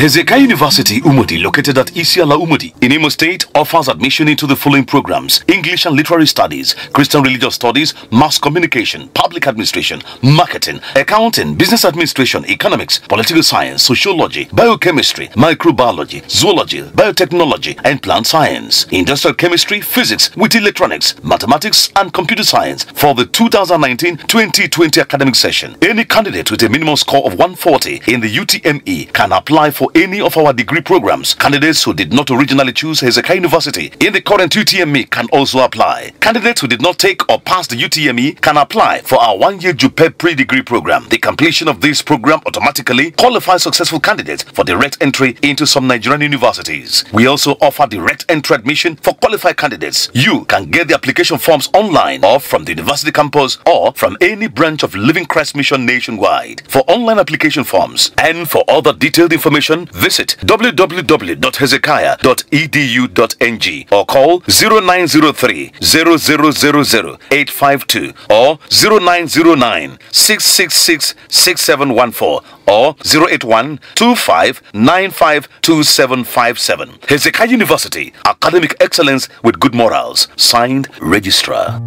Hezekiah University Umudi, located at Isiala Umudi in Imo State, offers admission into the following programs English and Literary Studies, Christian Religious Studies, Mass Communication, Public Administration, Marketing, Accounting, Business Administration, Economics, Political Science, Sociology, Biochemistry, Microbiology, Zoology, Biotechnology, and Plant Science, Industrial Chemistry, Physics with Electronics, Mathematics, and Computer Science for the 2019 2020 academic session. Any candidate with a minimum score of 140 in the UTME can apply for any of our degree programs. Candidates who did not originally choose Hezekiah University in the current UTME can also apply. Candidates who did not take or pass the UTME can apply for our one-year JUPEB pre-degree program. The completion of this program automatically qualifies successful candidates for direct entry into some Nigerian universities. We also offer direct entry admission for qualified candidates. You can get the application forms online or from the university campus or from any branch of Living Christ Mission nationwide. For online application forms and for other detailed information, visit www.hezekiah.edu.ng or call 0903 0000 852 or 0909 666 6714 or 081 25952757. Hezekiah University, academic excellence with good morals. Signed, Registrar.